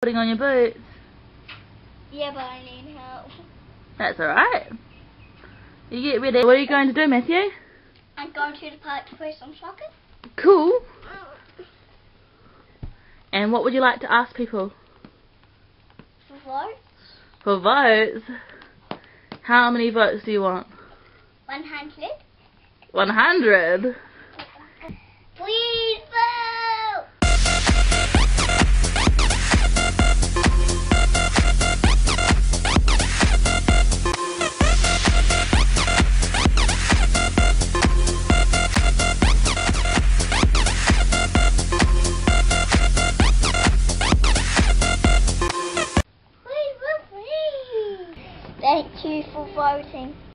Putting on your boots. Yeah, but I need help. That's alright. You get ready. What are you going to do, Matthew? I'm going to the park to play some soccer. Cool. Mm. And what would you like to ask people? For votes. For votes? How many votes do you want? 100. 100? Thank you for voting.